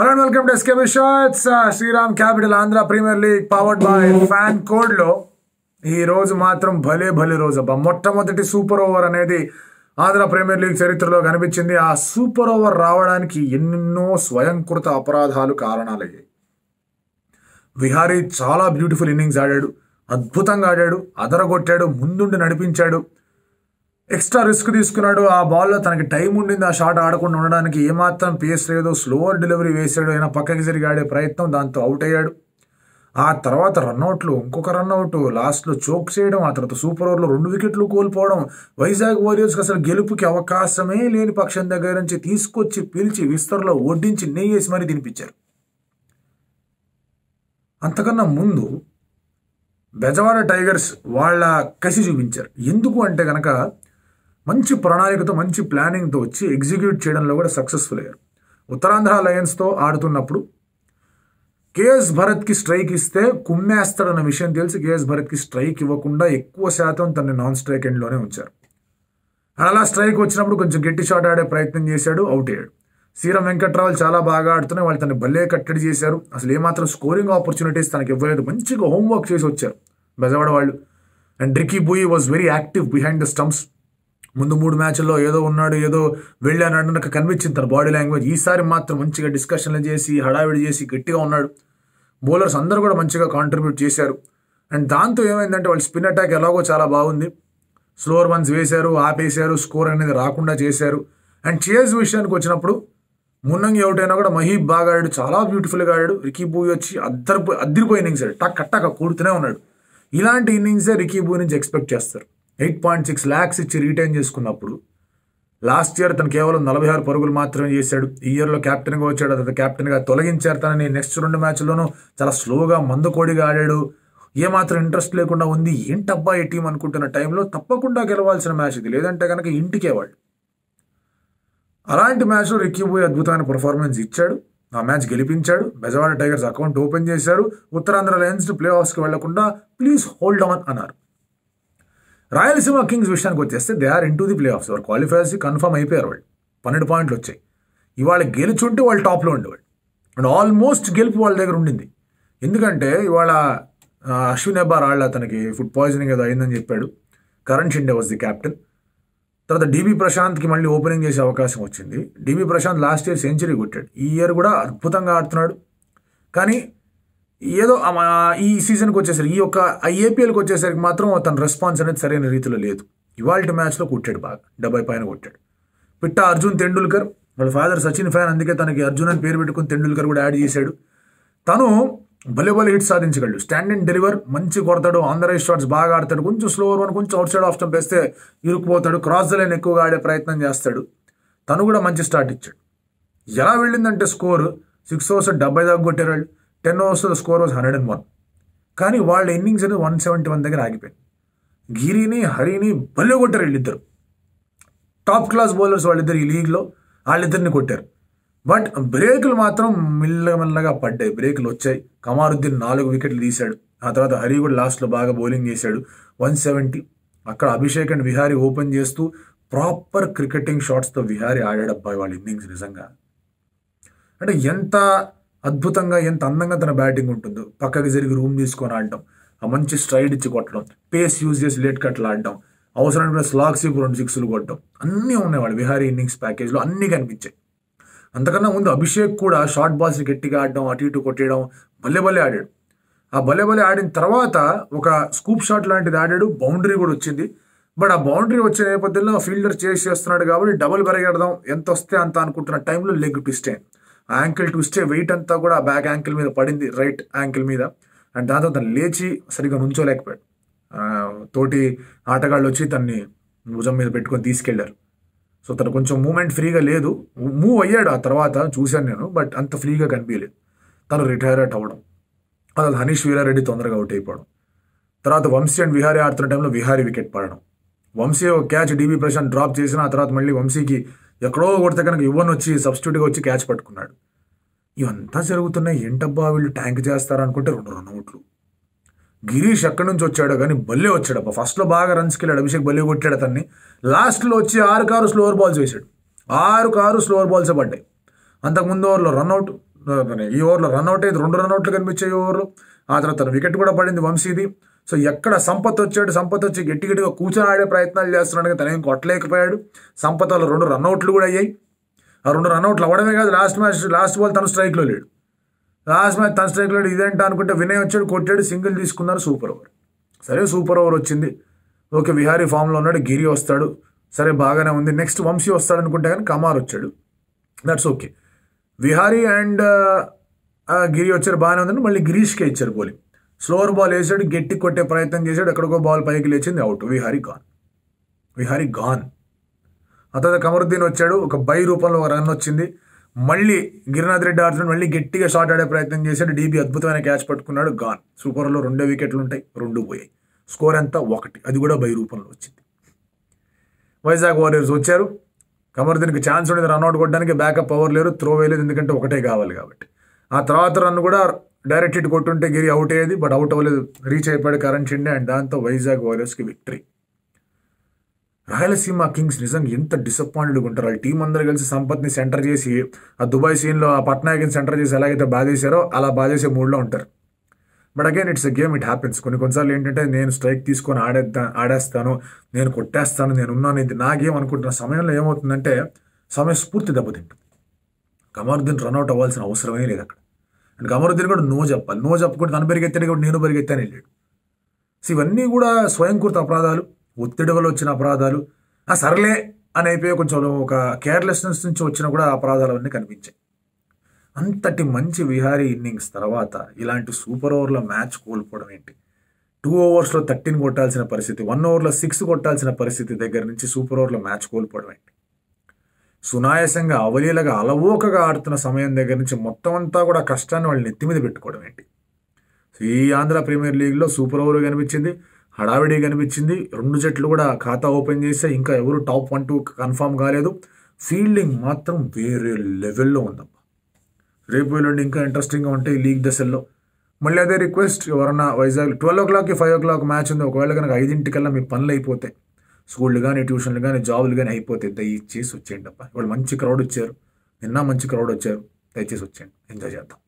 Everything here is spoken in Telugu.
Hello welcome to SK shots Shriram Capital Andhra Premier League powered by fan కోడ్లో ఈ రోజు మాత్రం భలే భలే రోజు. అబ్బా మొట్టమొదటి సూపర్ ఓవర్ అనేది ఆంధ్ర ప్రీమియర్ లీగ్ చరిత్రలో కనిపించింది. ఆ సూపర్ ఓవర్ రావడానికి ఎన్నెన్నో స్వయంకృత అపరాధాలు కారణాలయ్యాయి. విహారీ చాలా బ్యూటిఫుల్ ఇన్నింగ్స్ ఆడాడు. అద్భుతంగా ఆడాడు. అదరగొట్టాడు. ముందుండి నడిపించాడు. ఎక్స్ట్రా రిస్క్ తీసుకున్నాడు. ఆ బాల్లో తనకి టైం ఉండింది. ఆ షాట్ ఆడకుండా ఉండడానికి ఏమాత్రం పేస్ లేదు. స్లోవర్ డెలివరీ వేసాడు అయినా పక్కకి జరిగి ఆడే ప్రయత్నం దాంతో అవుట్ అయ్యాడు. ఆ తర్వాత రన్అట్లు ఇంకొక రన్అట్ లాస్ట్లో చోక్ చేయడం ఆ తర్వాత సూపర్ ఓవర్లో రెండు వికెట్లు కోల్పోవడం. వైజాగ్ వారియర్స్కి అసలు గెలుపుకి అవకాశమే లేని పక్షం దగ్గర నుంచి తీసుకొచ్చి పిలిచి విస్తరలో వడ్డించి నెయ్యేసి మరీ తినిపించారు. అంతకన్నా ముందు బెజవాడ టైగర్స్ వాళ్ళ కసి చూపించారు. ఎందుకు అంటే కనుక మంచి ప్రణాళికతో మంచి ప్లానింగ్తో వచ్చి ఎగ్జిక్యూట్ చేయడంలో కూడా సక్సెస్ఫుల్ అయ్యారు. ఉత్తరాంధ్ర లయన్స్తో ఆడుతున్నప్పుడు కేఎస్ భరత్కి స్ట్రైక్ ఇస్తే కుమ్మేస్తాడన్న విషయం తెలిసి కేఎస్ భరత్కి స్ట్రైక్ ఇవ్వకుండా ఎక్కువ శాతం తనని నాన్ స్ట్రైక్ ఎండ్లోనే ఉంచారు. అలా స్ట్రైక్ వచ్చినప్పుడు కొంచెం గట్టి షాట్ ఆడే ప్రయత్నం చేశాడు అవుట్ అయ్యాడు. శ్రీరామ్ వెంకట్రావు చాలా బాగా ఆడుతున్నాయి వాళ్ళు తన భలే కట్టడి చేశారు. అసలు ఏమాత్రం స్కోరింగ్ ఆపర్చునిటీస్ తనకి ఇవ్వలేదు. మంచిగా హోంవర్క్ చేసి వచ్చారు బెజవాడ వాళ్ళు. And Ricky Bhui was very active behind the stumps ముందు మూడు మ్యాచ్ల్లో ఏదో ఉన్నాడు ఏదో వెళ్ళాడు నాకు కనిపించింది తన బాడీ లాంగ్వేజ్. ఈసారి మాత్రం మంచిగా డిస్కషన్లు చేసి హడావిడి చేసి గట్టిగా ఉన్నాడు. బౌలర్స్ అందరూ కూడా మంచిగా కాంట్రిబ్యూట్ చేశారు. అండ్ దాంతో ఏమైందంటే వాళ్ళు స్పిన్ అటాక్ ఎలాగో చాలా బాగుంది. స్లోవర్ వన్స్ వేశారు ఆపేశారు స్కోర్ అనేది రాకుండా చేశారు. అండ్ చేజ్ విషయానికి వచ్చినప్పుడు మున్నంగి అవుట్ అయినా కూడా మహీబ్ బాగా ఆడాడు చాలా బ్యూటిఫుల్గా ఆడాడు. రికీ బూయ్ వచ్చి అద్దరిపోయి అద్దరిపోయి ఇన్నింగ్స్ టక్ టక్ కూడుతూనే ఉన్నాడు. ఇలాంటి ఇన్నింగ్సే రికీ బూయ్ నుంచి ఎక్స్పెక్ట్ చేస్తారు. ఎయిట్ పాయింట్ సిక్స్ ల్యాక్స్ ఇచ్చి రిటైన్ చేసుకున్నప్పుడు లాస్ట్ ఇయర్ తను కేవలం నలభై ఆరు పరుగులు మాత్రమే చేశాడు. ఈ ఇయర్లో క్యాప్టెన్గా వచ్చాడు. అతను క్యాప్టెన్గా తొలగించారు. తనని నెక్స్ట్ రెండు మ్యాచ్ల్లోనూ చాలా స్లోగా మందుకోడిగా ఆడాడు. ఏమాత్రం ఇంట్రెస్ట్ లేకుండా ఉంది. ఏంటబ్బా ఈ టీం అనుకుంటున్న టైంలో తప్పకుండా గెలవాల్సిన మ్యాచ్ ఇది. లేదంటే కనుక ఇంటికే వాళ్ళు. అలాంటి మ్యాచ్లో రిక్కీ పోయి అద్భుతమైన పర్ఫార్మెన్స్ ఇచ్చాడు. ఆ మ్యాచ్ గెలిపించాడు. బెజవాడ టైగర్స్ అకౌంట్ ఓపెన్ చేశారు. ఉత్తరాంధ్ర లయన్స్ ప్లే ఆఫ్స్కి వెళ్ళకుండా ప్లీజ్ హోల్డ్ ఆన్ అన్నారు. రాయలసీమ కింగ్స్ విషయానికి వచ్చేస్తే they are in to the playoffs వారు క్వాలిఫైర్స్ కన్ఫర్మ్ అయిపోయారు వాళ్ళు. పన్నెండు పాయింట్లు వచ్చాయి. ఇవాళ గెలుచుంటే వాళ్ళు టాప్లో ఉండేవాళ్ళు. అండ్ ఆల్మోస్ట్ గెలుపు వాళ్ళ దగ్గర ఉండింది. ఎందుకంటే ఇవాళ అశ్విన్ హెబ్బార్ ఆళ్ళ తనకి ఫుడ్ పాయిజనింగ్ ఏదో అయిందని చెప్పాడు. Karan Shinde was the captain తర్వాత డిబి ప్రశాంత్కి మళ్ళీ ఓపెనింగ్ చేసే అవకాశం వచ్చింది. DB Prashant last year century కొట్టాడు. ఈ ఇయర్ కూడా అద్భుతంగా ఆడుతున్నాడు. కానీ ఏదో ఈ సీజన్కి వచ్చేసరికి ఈ యొక్క ఐఏపీఎల్కి వచ్చేసరికి మాత్రం తన రెస్పాన్స్ అనేది సరైన రీతిలో లేదు. ఇవాళ మ్యాచ్లో కొట్టాడు బాగా డెబ్బై పైన కొట్టాడు. పిట్ట అర్జున్ తెండూల్కర్ వాళ్ళ ఫాదర్ సచిన్ ఫ్యాన్ అందుకే తనకి అర్జున్ అని పేరు పెట్టుకుని తెండూల్కర్ కూడా యాడ్ చేశాడు. తను భలే భలే హిట్ సాధించగలడు. స్టాండ్ అండ్ డెలివర్ మంచి కొడతాడు. ఆన్ ద రైట్ షాట్స్ బాగా ఆడతాడు. కొంచెం స్లోవర్ వన్ కొంచెం అవుట్ సైడ్ ఆఫ్ స్టంప్ వేస్తే ఇరుక్కుపోతాడు. క్రాస్ ద లైన్ ఎక్కువగా ఆడే ప్రయత్నం చేస్తాడు. తను కూడా మంచి స్టార్ట్ ఇచ్చాడు. ఎలా వెళ్ళిందంటే స్కోర్ సిక్స్ ఓవర్స్ డెబ్బై దాకా కొట్టారు వాళ్ళు. Ten overs score was hundred and one కానీ వాళ్ళ ఇన్నింగ్స్ అనేది వన్ సెవెంటీ వన్ దగ్గర ఆగిపోయింది. గిరిని హరిని భలే కొట్టారు వీళ్ళిద్దరు. టాప్ క్లాస్ బౌలర్స్ వాళ్ళిద్దరు ఈ లీగ్లో వాళ్ళిద్దరిని కొట్టారు. బట్ బ్రేకులు మాత్రం మెల్లమెల్లగా పడ్డాయి. బ్రేకులు వచ్చాయి. కమారుద్దీన్ నాలుగు వికెట్లు తీశాడు. ఆ తర్వాత హరి కూడా లాస్ట్లో బాగా బౌలింగ్ చేశాడు. వన్ సెవెంటీ అక్కడ అభిషేక్ అండ్ విహారీ ఓపెన్ చేస్తూ ప్రాపర్ క్రికెటింగ్ షాట్స్తో విహారీ ఆడాడబ్బాయి వాళ్ళ ఇన్నింగ్స్ నిజంగా. అంటే ఎంత అద్భుతంగా ఎంత అందంగా తన బ్యాటింగ్ ఉంటుందో. పక్కకి జరిగి రూమ్ తీసుకొని ఆడడం ఆ మంచి స్ట్రైడ్ ఇచ్చి కొట్టడం. పేస్ యూజ్ చేసి లేట్ కట్లు ఆడడం అవసరమైన స్లాగ్స్ రెండు సిక్స్లు కొట్టడం. అన్నీ ఉన్నాయి వాళ్ళు విహారీ ఇన్నింగ్స్ ప్యాకేజ్లో. అన్నీ కనిపించాయి. అంతకన్నా ముందు అభిషేక్ కూడా షార్ట్ బాల్స్ గట్టిగా ఆడడం అటు ఇటు కొట్టేయడం భలే భలే ఆడాడు. ఆ భలే భలే ఆడిన తర్వాత ఒక స్కూప్ షాట్ లాంటిది ఆడాడు. బౌండరీ కూడా వచ్చింది. బట్ ఆ బౌండరీ వచ్చే నేపథ్యంలో ఫీల్డర్ చేసి చేస్తున్నాడు కాబట్టి డబుల్ పెరగడదాం. ఎంత వస్తే అంత అనుకుంటున్న టైంలో లెగ్ ట్విస్ట్ అయింది. యాంకిల్ ట్విస్ట్ వెయిట్ అంతా కూడా ఆ బ్యాక్ యాంకిల్ మీద పడింది రైట్ యాంకిల్ మీద. అండ్ దాంతో తను లేచి సరిగా నుంచోలేకపోయాడు. తోటి ఆటగాళ్ళు వచ్చి తన్ని భుజం మీద పెట్టుకొని తీసుకెళ్ళారు. సో తను కొంచెం మూమెంట్ ఫ్రీగా లేదు. మూవ్ అయ్యాడు ఆ తర్వాత చూశాను నేను బట్ అంత ఫ్రీగా కనిపించలేదు. తను రిటైర్ అవుట్ అవ్వడం. అలా హనీష్ వీరారెడ్డి తొందరగా అవుట్ అయిపోవడం. తర్వాత వంశీ అండ్ విహారీ ఆడుతున్న టైంలో విహారీ వికెట్ పడడం. వంశీ ఒక క్యాచ్ డీబీ ప్రశాంత్ డ్రాప్ చేసిన ఆ తర్వాత మళ్ళీ వంశీకి ఎక్కడో కొడితే కనుక యువన్ వచ్చి సబ్స్టిట్యూట్గా వచ్చి క్యాచ్ పట్టుకున్నాడు. ఇవంతా జరుగుతున్నాయి. ఏంటబ్బా వీళ్ళు ట్యాంక్ చేస్తారనుకుంటే రెండు రన్అట్లు గిరీష్ ఎక్కడి నుంచి వచ్చాడో కానీ బల్లే వచ్చాడు అబ్బా ఫస్ట్లో బాగా రన్స్కి వెళ్ళాడు అభిషేక్ బల్లే కొట్టాడు అతన్ని. లాస్ట్లో వచ్చి ఆరు కారు స్లోవర్ బాల్స్ వేసాడు ఆరు కారు స్లోవర్ బాల్సే పడ్డాయి. అంతకుముందు ఓవర్లో రన్అట్ ఈ ఓవర్లో రన్అట్ అయ్యి రెండు రన్అట్లు కనిపించాయి ఈ ఓవర్లో. ఆ తర్వాత తన వికెట్ కూడా పడింది వంశీది. సో ఎక్కడ సంపత్ వచ్చాడు సంపత్ వచ్చి గట్టి గట్టిగా కూర్చొని ఆడే ప్రయత్నాలు చేస్తున్నాడు కానీ తనేం కొట్టలేకపోయాడు. సంపత్ వల్ల రెండు రన్అట్లు కూడా అయ్యాయి. ఆ రెండు రన్అట్లు అవ్వడమే కాదు లాస్ట్ మ్యాచ్ లాస్ట్ బాల్ తను స్ట్రైక్లో లేడు. లాస్ట్ మ్యాచ్ తన స్ట్రైక్లో లేడు. ఇదేంటా అనుకుంటే వినయ్ వచ్చాడు కొట్టాడు సింగిల్ తీసుకున్నారు సూపర్ ఓవర్ సరే సూపర్ ఓవర్ వచ్చింది. ఓకే విహారీ ఫామ్లో ఉన్నాడు గిరి వస్తాడు. సరే బాగానే ఉంది. నెక్స్ట్ వంశీ వస్తాడు అనుకుంటే కానీ కమార్ వచ్చాడు. That's okay Vihari and Giri వచ్చారు బాగానే ఉందండి. మళ్ళీ గిరీష్కే ఇచ్చారు బౌలింగ్ స్లోవర్ బాల్ వేసాడు గట్టి కొట్టే ప్రయత్నం చేశాడు ఎక్కడికో బాల్ పైకి లేచింది out. Vihari gone Vihari gone ఆ తర్వాత కమరుద్దీన్ వచ్చాడు ఒక బై రూపంలో ఒక రన్ వచ్చింది. మళ్ళీ గిరినాథ్ రెడ్డి ఆడుతున్నాడు మళ్ళీ గట్టిగా షాట్ ఆడే ప్రయత్నం చేశాడు. డీబీ అద్భుతమైన క్యాచ్ పట్టుకున్నాడు గాన్ సూపర్లో రెండే వికెట్లు ఉంటాయి రెండు పోయాయి. స్కోర్ ఎంత? ఒకటి. అది కూడా బై రూపంలో వచ్చింది. వైజాగ్ వారియర్స్ వచ్చారు. కమరుద్దీన్కి ఛాన్స్ ఉండేది రన్అట్ కొట్టడానికి బ్యాకప్ పవర్ లేరు త్రో వేయలేదు ఎందుకంటే ఒకటే కావాలి కాబట్టి. ఆ తర్వాత రన్ కూడా డైరెక్ట్ ఇటు కొట్టుంటే గిరి అవుట్ అయ్యేది బట్ అవుట్ అవ్వలేదు. రీచ్ అయిపోయాడు కరణ్ షిండే అండ్ దాంతో వైజాగ్ వారియర్స్కి విక్టరీ రాయలసీమ కింగ్స్ నిజంగా ఎంత డిసప్పాయింటెడ్గా ఉంటారు వాళ్ళ టీం అందరూ కలిసి సంపత్ని సెంటర్ చేసి ఆ దుబాయ్ సీన్లో ఆ పట్నాయకిని సెంటర్ చేసి ఎలాగైతే బాధేశారో అలా బాధేసే మూడ్లో ఉంటారు. But again it's a game it happens కొన్ని కొన్నిసార్లు ఏంటంటే నేను స్ట్రైక్ తీసుకొని ఆడేద్దా ఆడేస్తాను నేను కొట్టేస్తాను నేను ఉన్నాను ఇది నా గేమ్ అనుకుంటున్న సమయంలో ఏమవుతుందంటే సమయస్ఫూర్తి దెబ్బతింటుంది. కమరుద్దీన్ రన్అట్ అవ్వాల్సిన అవసరమే లేదు అక్కడ. అండ్ కమరుద్దీన్ కూడా నో చెప్పాలి. నో చెప్పకుండా తను పెరిగెత్తాను కూడా నేను పెరిగెత్తాను వెళ్ళాడు. సో ఇవన్నీ కూడా స్వయంకృత అపరాధాలు ఒత్తిడి వల్ల వచ్చిన అపరాధాలు ఆ సర్లే అని అయిపోయి కొంచెం ఒక కేర్లెస్నెస్ నుంచి వచ్చిన కూడా అపరాధాలు అన్నీ కనిపించాయి. అంతటి మంచి విహారీ ఇన్నింగ్స్ తర్వాత ఇలాంటి సూపర్ ఓవర్లో మ్యాచ్ కోల్పోవడం ఏంటి? టూ ఓవర్స్లో థర్టీన్ కొట్టాల్సిన పరిస్థితి వన్ ఓవర్లో సిక్స్ కొట్టాల్సిన పరిస్థితి దగ్గర నుంచి సూపర్ ఓవర్లో మ్యాచ్ కోల్పోవడం ఏంటి? సునాయాసంగా అవలీలగా అలవోకగా ఆడుతున్న సమయం దగ్గర నుంచి మొత్తం అంతా కూడా కష్టాన్ని వాళ్ళు నెత్తి మీద పెట్టుకోవడం ఏంటి? ఈ ఆంధ్ర ప్రీమియర్ లీగ్లో సూపర్ ఓవర్ కనిపించింది హడావిడి కనిపించింది రెండు జట్లు కూడా ఖాతా ఓపెన్ చేస్తే ఇంకా ఎవరు టాప్ వన్ టూ కన్ఫామ్ కాలేదు. ఫీల్డింగ్ మాత్రం వేరే లెవెల్లో ఉందమ్మా రేపు ఎల్లుండి ఇంకా ఇంట్రెస్టింగ్గా ఉంటాయి లీగ్ దశల్లో. మళ్ళీ అదే రిక్వెస్ట్ ఎవరన్నా వైజాగ్ ట్వెల్వ్ ఓ క్లాక్కి ఫైవ్ ఓ క్లాక్ మ్యాచ్ ఉంది ఒకవేళ కనుక ఐదింటికల్లా మీ పనులు అయిపోతాయి స్కూళ్ళు కానీ ట్యూషన్లు కానీ జాబులు కానీ అయిపోతాయి దయచేసి వచ్చేయండి అబ్బా. వాళ్ళు మంచి క్రౌడ్ వచ్చారు నిన్న మంచి క్రౌడ్ వచ్చారు. దయచేసి వచ్చేయండి. ఎంజాయ్ చేద్దాం.